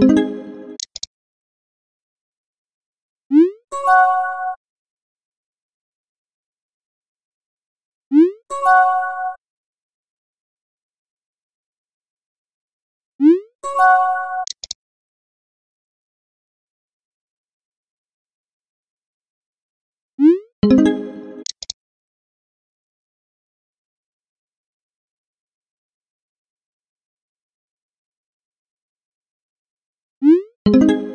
thank you. thank you.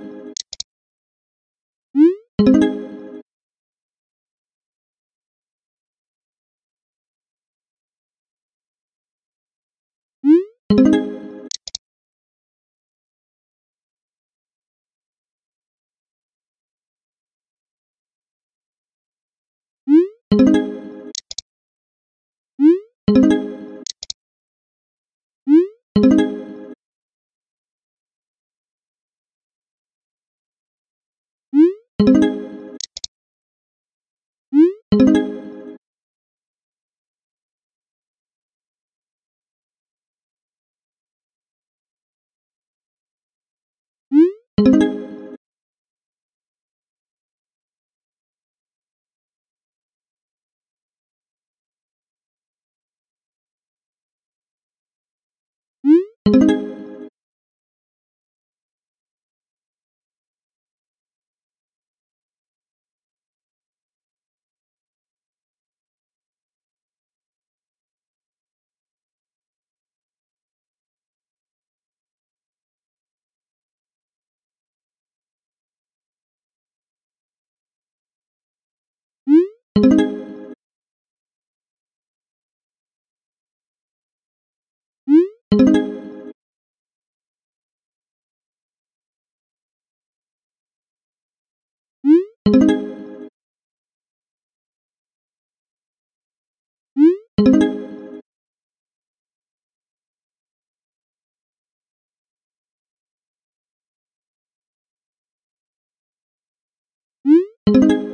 thank you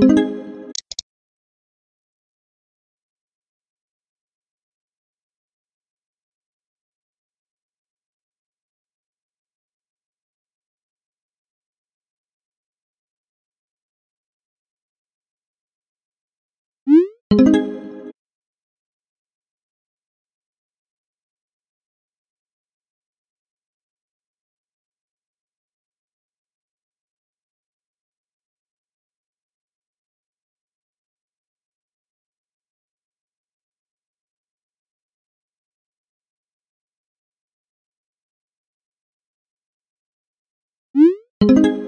thank you you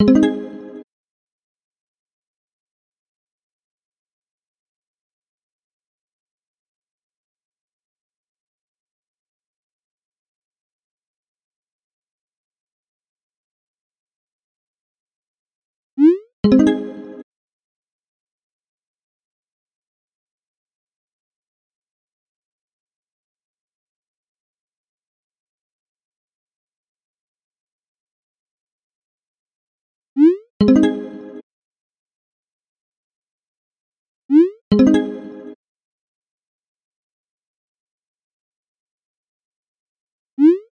thank you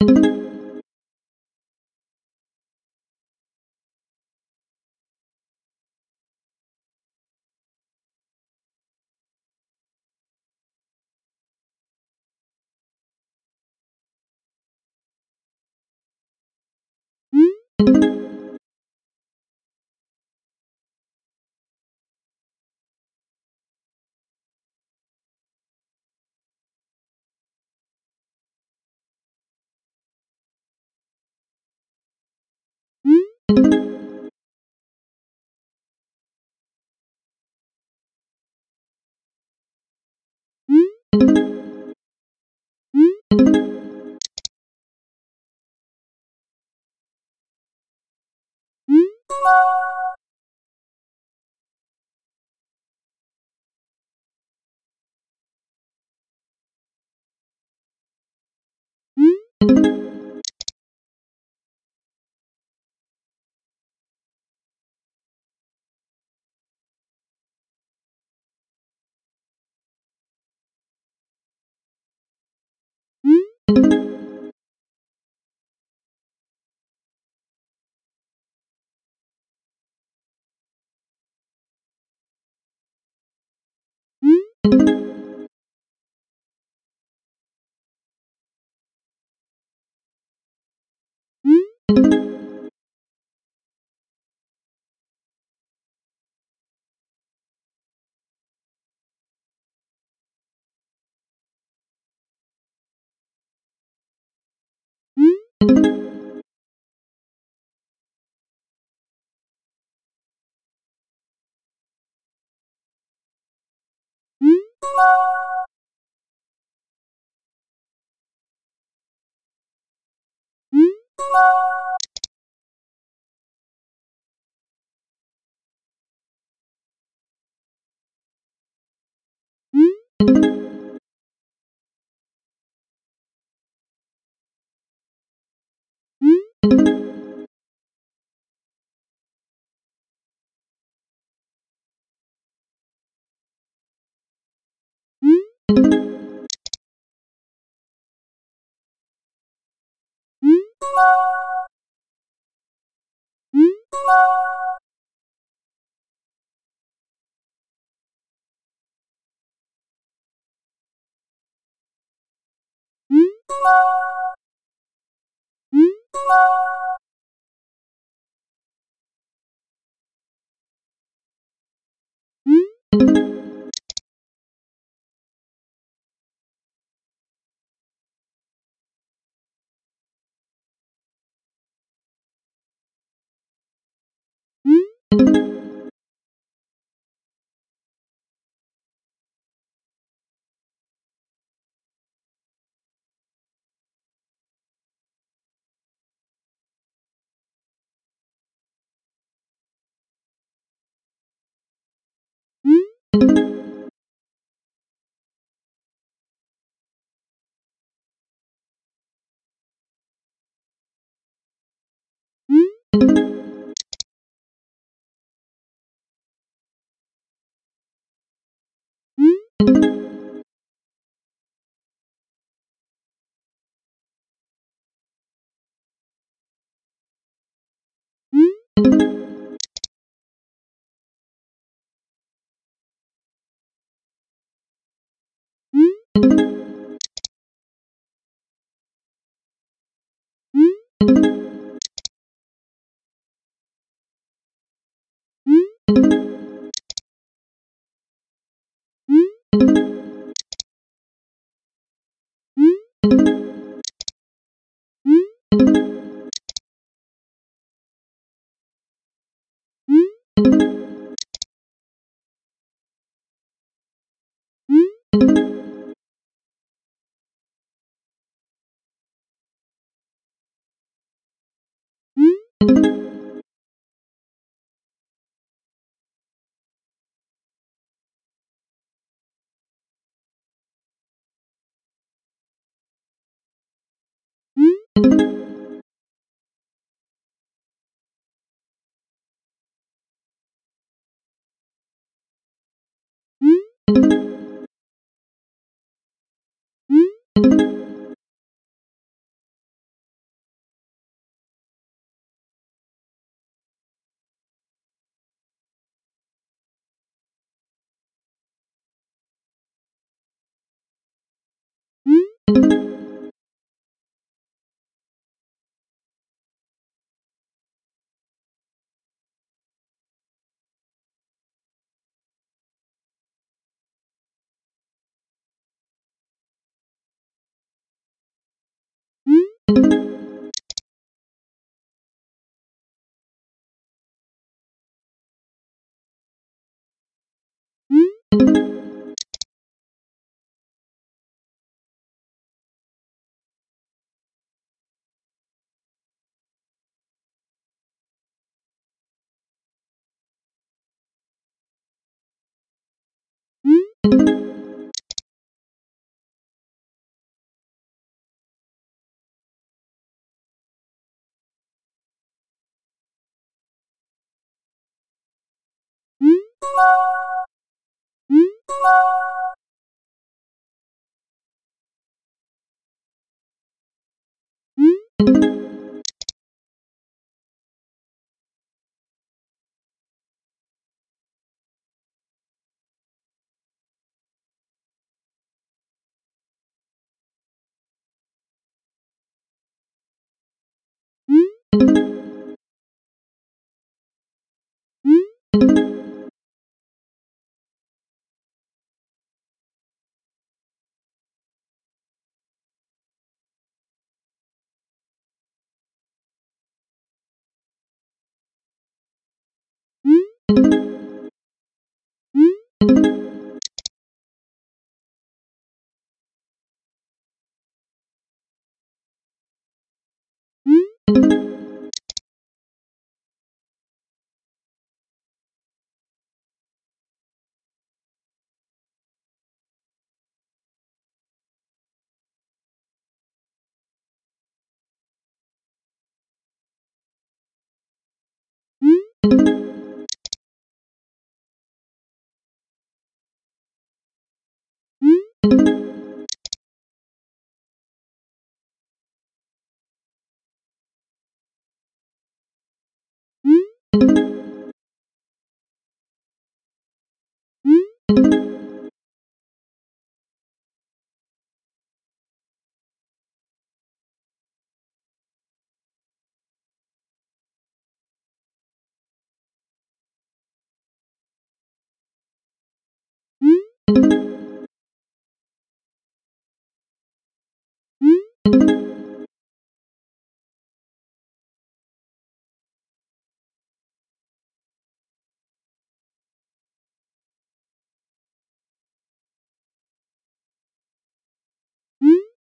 thank you thank you thank you thank you thank you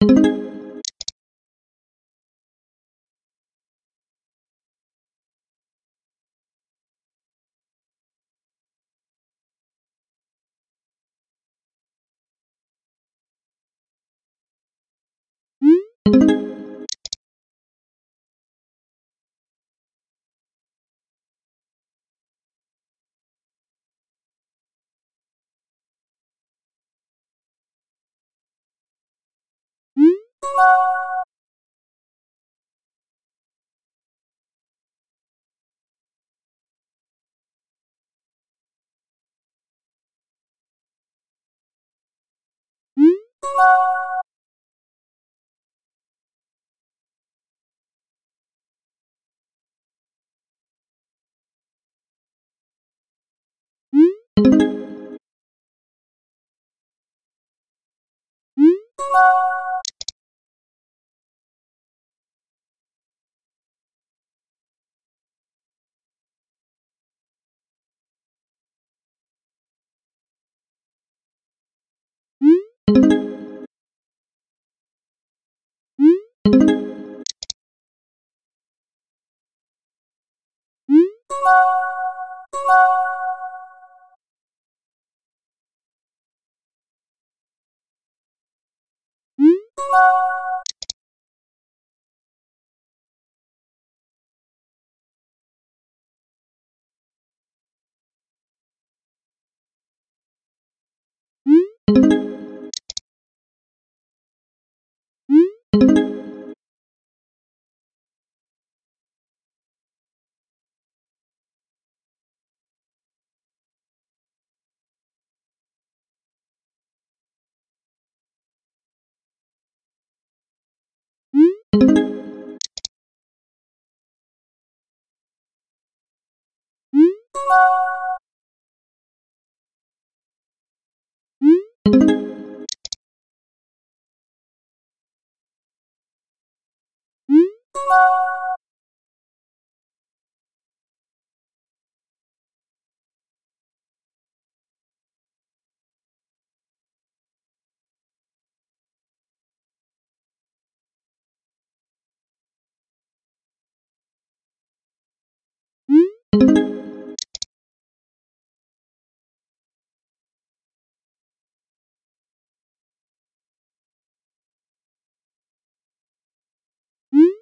thank you. thank you thank you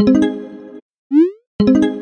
うん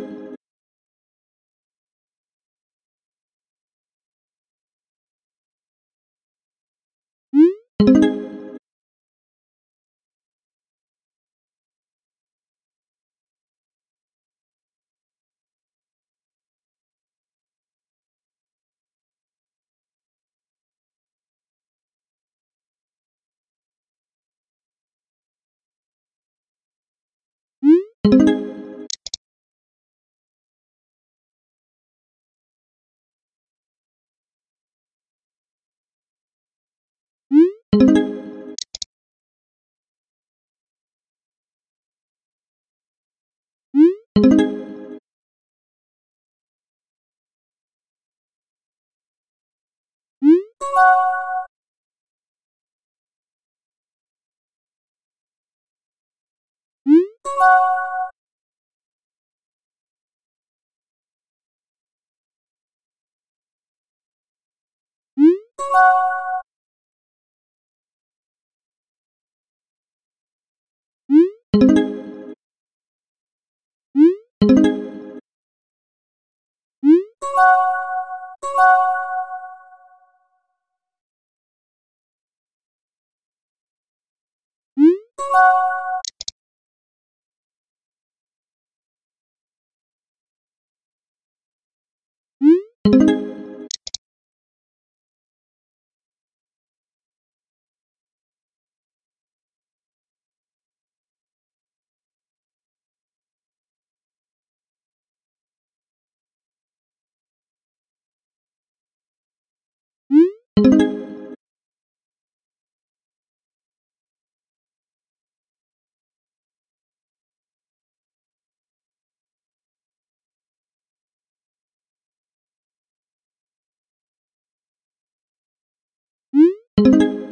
thank you thank you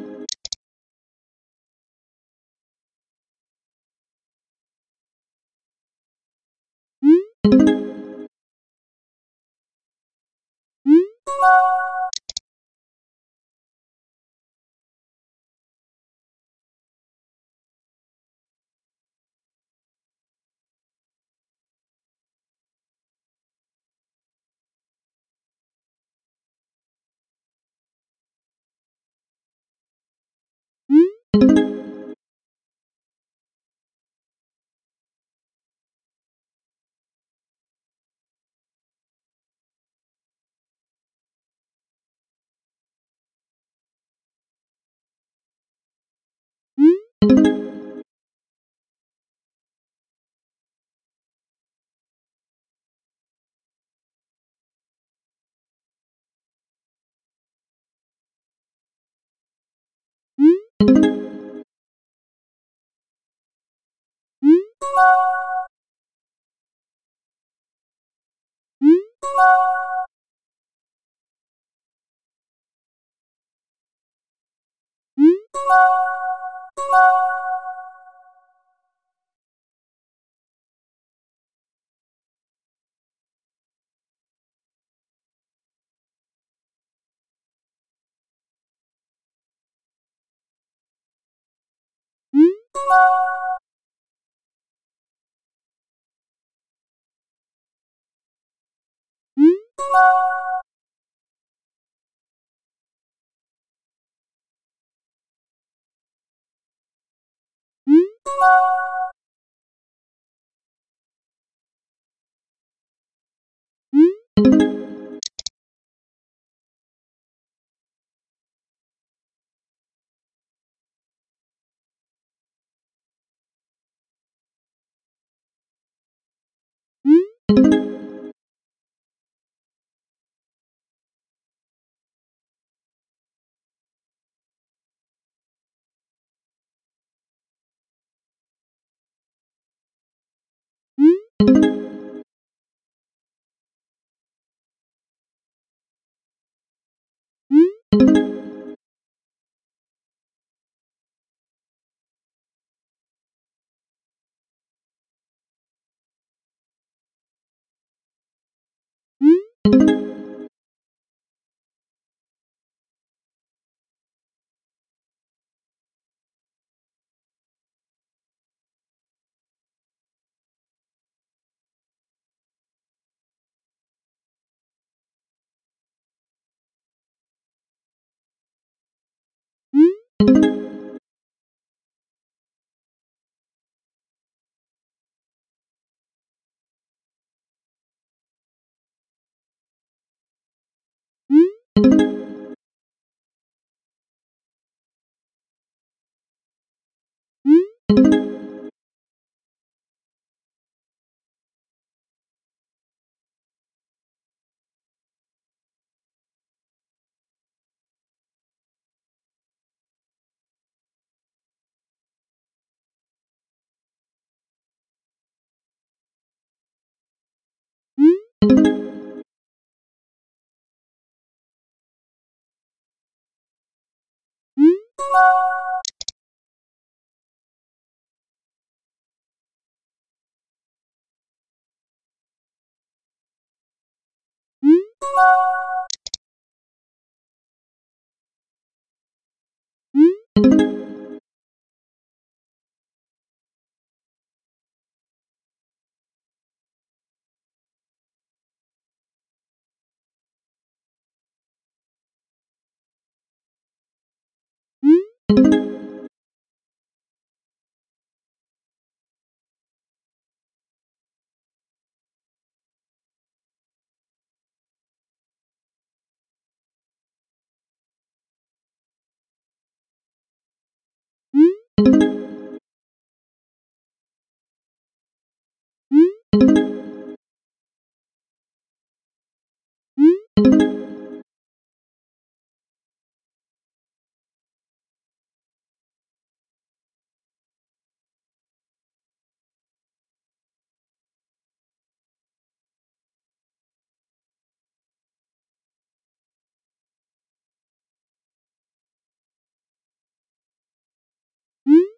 you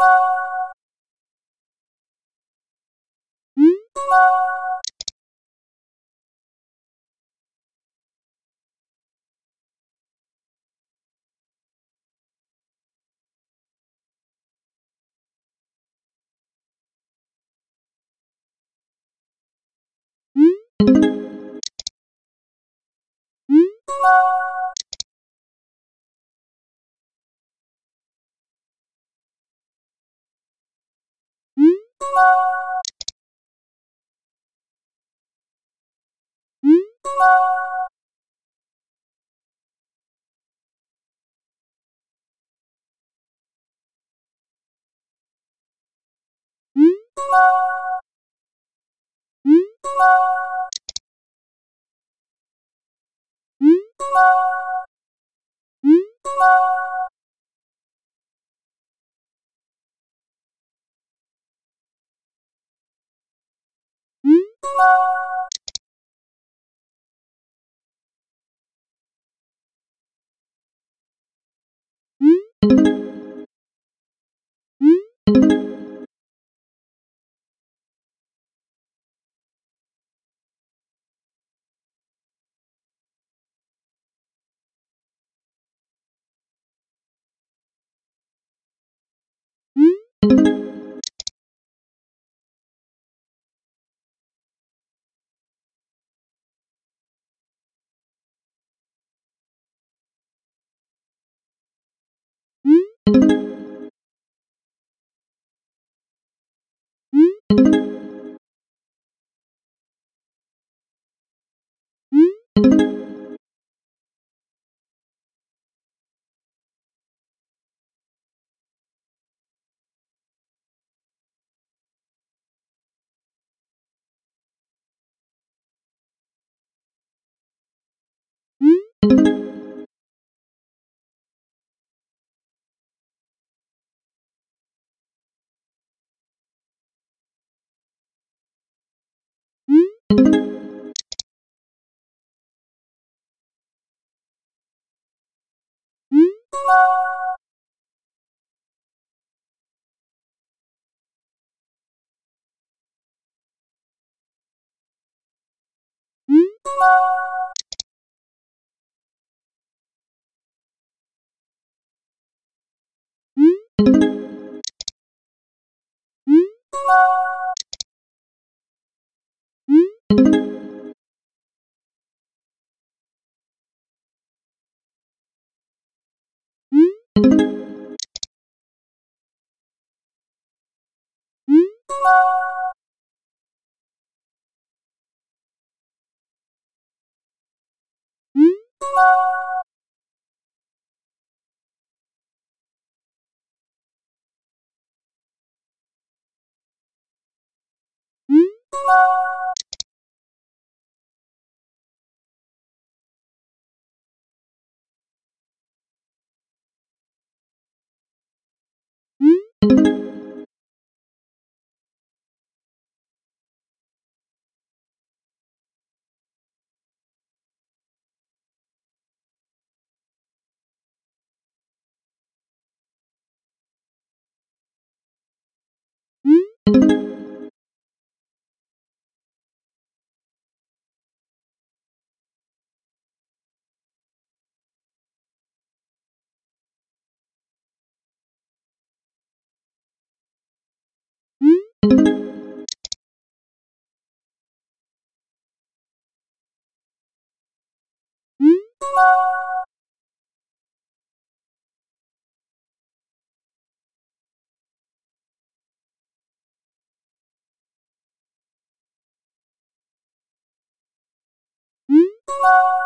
you. thank you thank you thank you Thank you.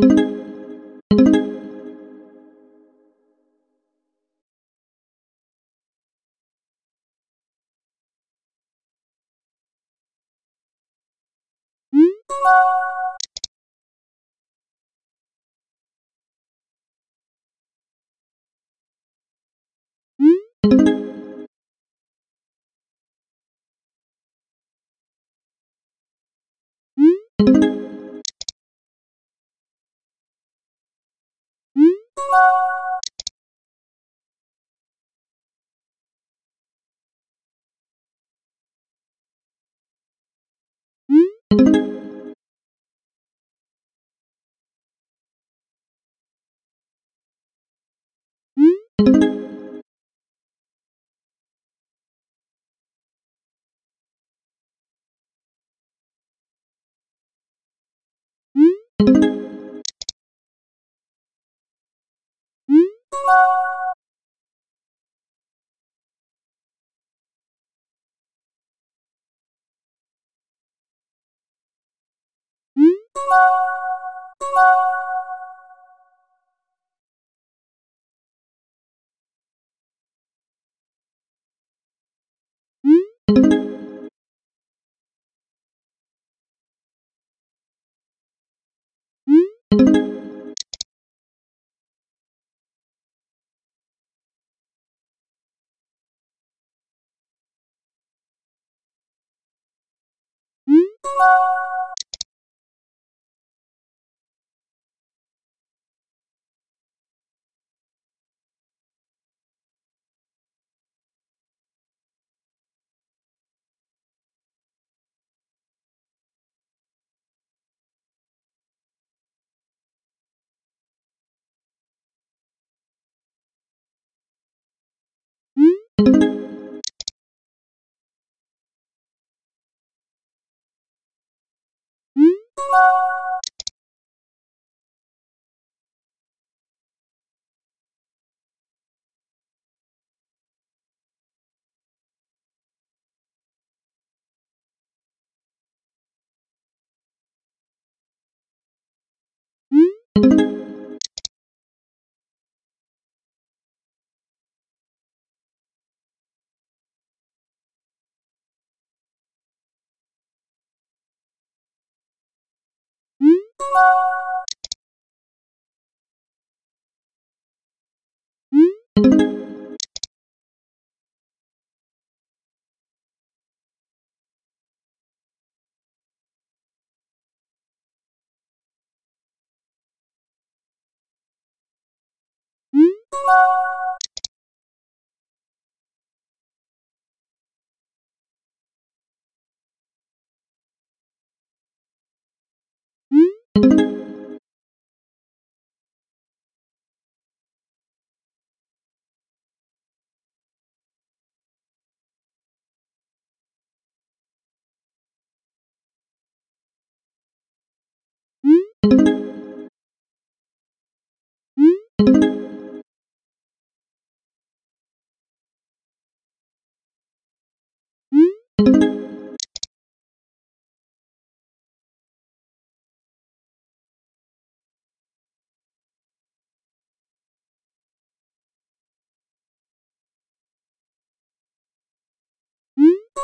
thank you thank you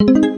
thank you.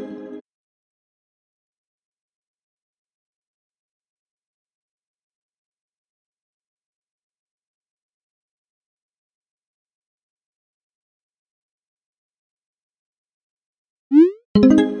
thank you.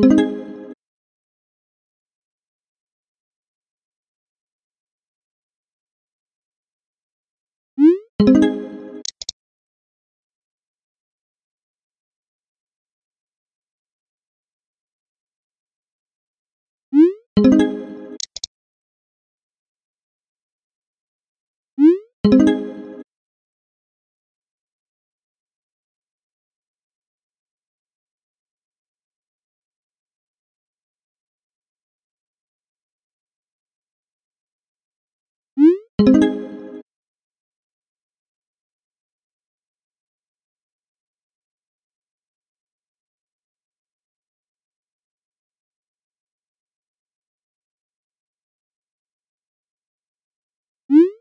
thank you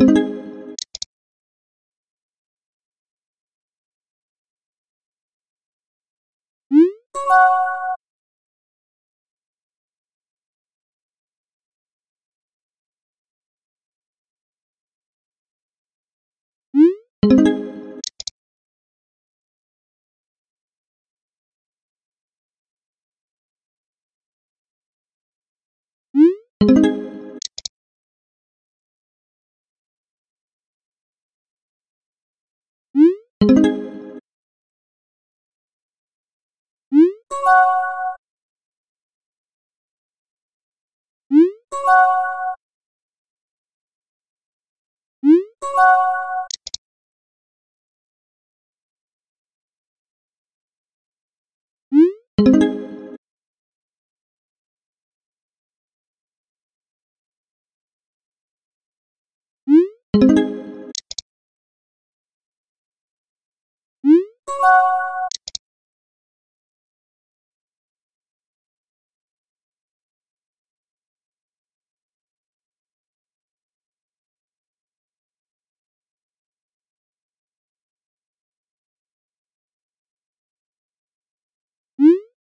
thank you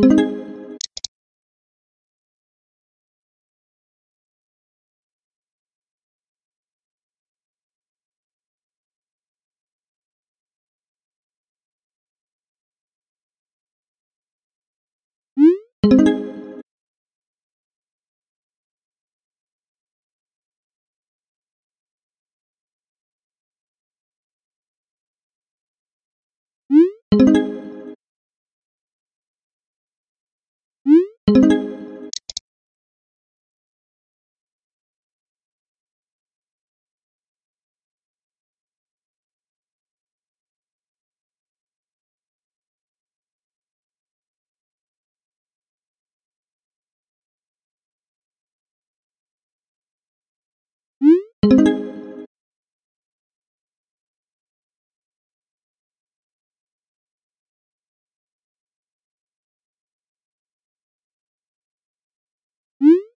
thank you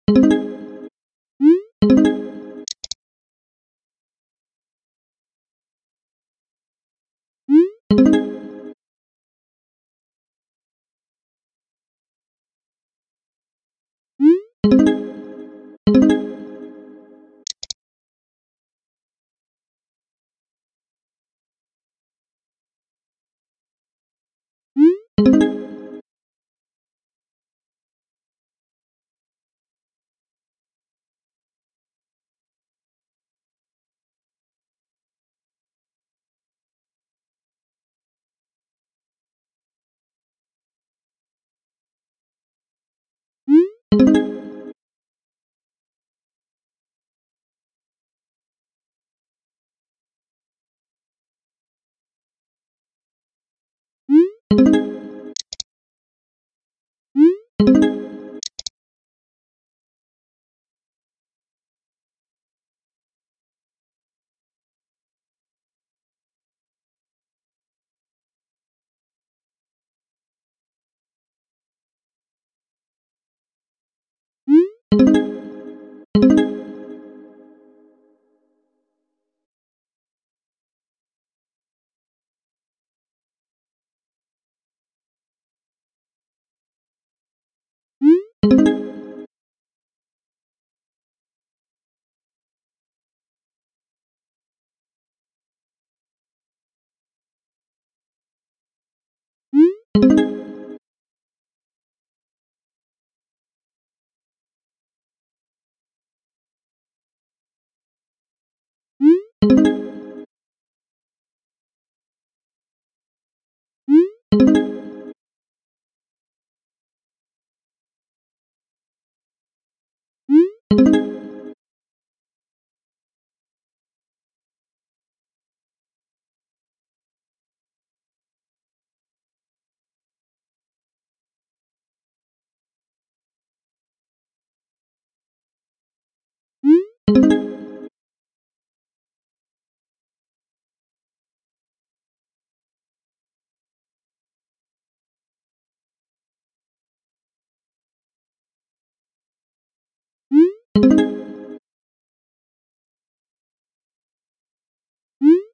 thank you thank you. thank you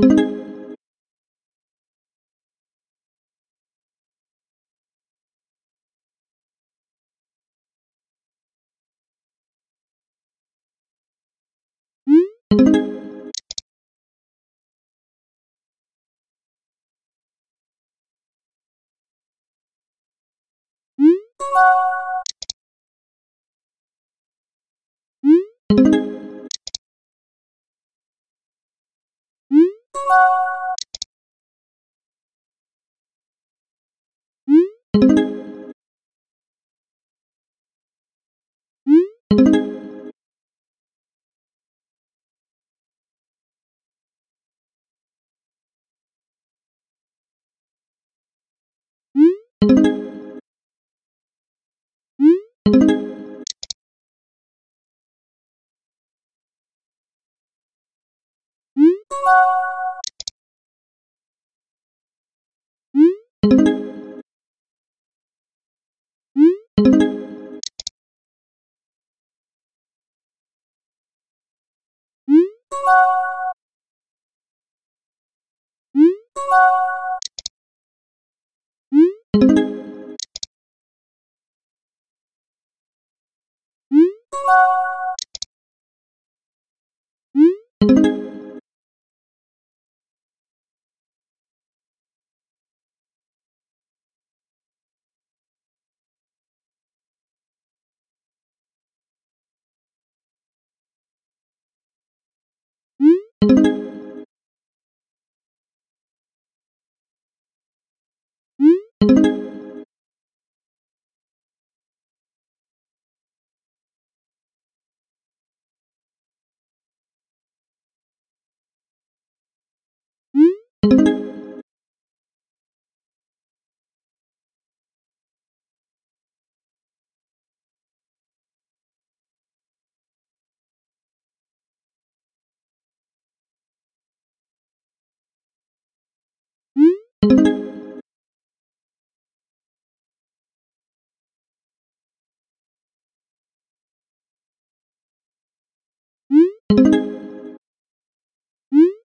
thank you thank you.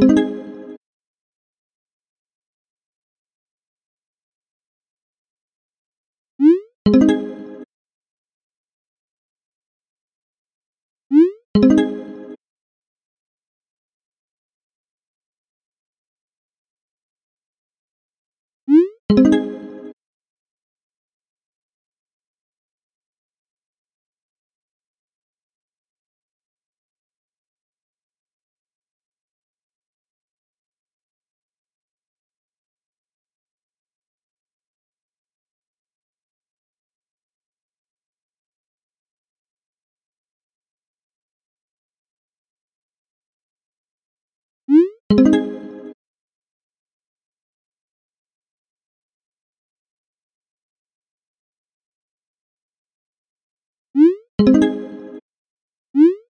thank you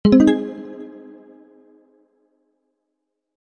thank you.